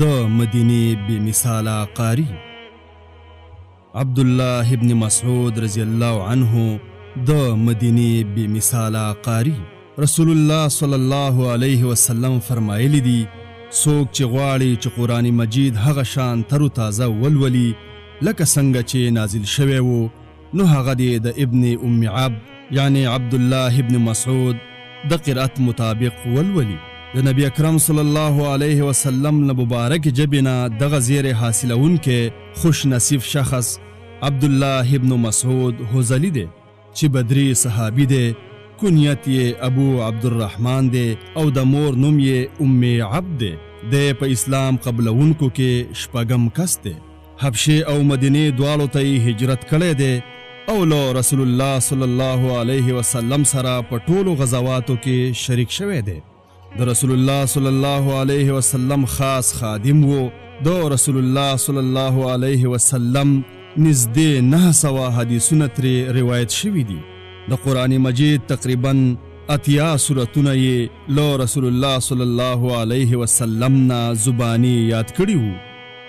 د مدینه بی مثال قاری عبدالله ابن مسعود رضی الله عنه د مدینه بی مثال قاری رسول الله صلی الله علیه وسلم فرمایلی دی څوک چې غواړي چې قران مجید هغه شان تر تازه ولولي لکه څنګه چې نازل شوی وو نو هغه دې د ابن ام عبد یعنې عبدالله ابن مسعود د قرأت مطابق ولولي. د نبي اکرم صلی الله علیه وسلم له مبارکې ژبې نه دغه زیری حاصلوونکی خوش نصیب شخص عبدالله ابن مسعود هذلي دی چې بدري صحابي دی، کنیت یې ابو عبدالرحمن دی او د مور نوم یې ام عبد دی. دی په اسلام قبلوونکو کې شپږم کس دی. حبشې او مدینې دواړو ته یې هجرت کړی دی او له رسول الله صلی الله علیه وسلم سره په ټولو غزواتو کې شریک شوی دی د رسول الله صلی الله علیه وسلم خاص خادم وو د رسول الله صلی الله علیه وسلم نږدې نه سوا حدیثونه ترې روایت شوي دي د قرآن مجید تقریبا اتیا سورتونه یې له رسول الله صلی الله علیه وسلم نه زبانی یاد کړي وو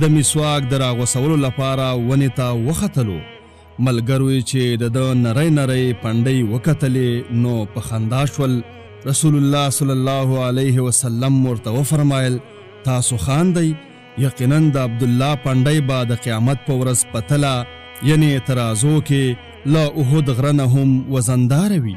د مسواک د راغوڅولو لپاره ونې ته وختلو، ملګرو یې چې د ده نری نری پنډۍ وکتلې نو په خندا شول، رسول الله صلی الله علیه وسلم ورته وفرمایل، تاسو خاندئ، یقینا د عبدالله پنډۍ به د قیامت په ورځ په تله یعنې ترازو کې له احد غره نه هم وزنداره وي.